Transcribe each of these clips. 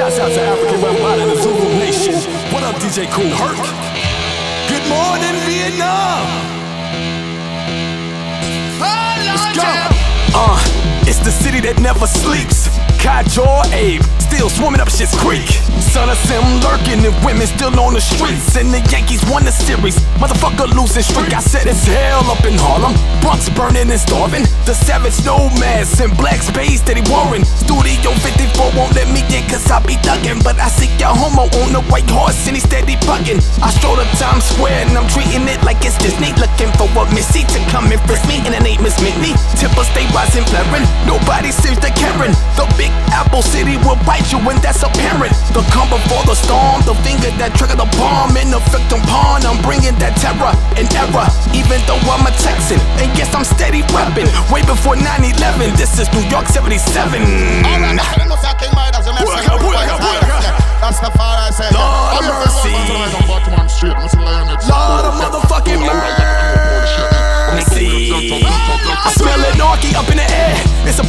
Shouts out to African Rap Light and the Zulu Nation. What up, DJ Kool Herc? Good morning, Vietnam. It's the city that never sleeps. Kajor Abe, still swimming up shit's creek. Son of Sam lurking and women still on the streets. And the Yankees won the series. Motherfucker losing streak. I said it's hell up in Harlem. Bronx burning and starving. The savage nomads and Black Spades that he warring. Studio 54 won't let me in cause I be it's Disney. Looking for a Missy to come and frisk me. And the name is Minnie. Tipper stay rising, flaring. Nobody seems to caring. The big Apple City will bite you when that's apparent. The come before the storm, the finger that triggered the bomb in the victim pawn. I'm bringing that terror and error, even though I'm a Texan. And yes, I'm steady repping. Way before 9 11, this is New York 77. Lord I mercy.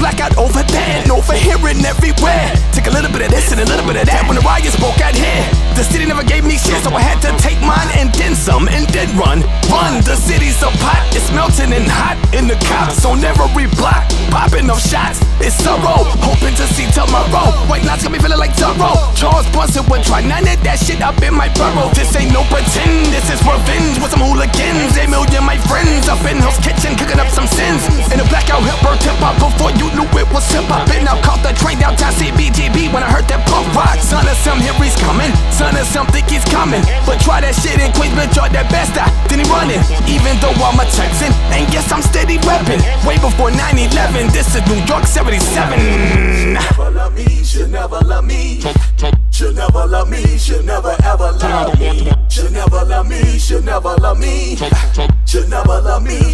Blackout over there and over here and everywhere. Take a little bit of this and a little bit of that when the riots broke out here. The city never gave me shit, so I had to take mine and then some and then run. Run, the city's a pot, it's melting and hot in the cops on every block. Popping off shots, it's sorrow. Hoping to see tomorrow. White lines got me feeling like Zorro. Charles Bronson would try none of that shit up in my burrow. This ain't no pretend, this is revenge with some hooligans. Up in Hell's Kitchen cooking up some sins. In a blackout hip hop hip hop before you knew it was hip hop. And I caught the train downtown CBGB when I heard that punk rock. Son of Sam here he's coming. Son of Sam think he's coming. But try that shit in Queens, but you're that best I then he running. Even though I'm a Texan, and yes, I'm steady repping. Way before 9 11, this is New York 77. never love me, she'll never love me. She'll never love me, she'll never ever love me. She'll never love me, she'll never love me.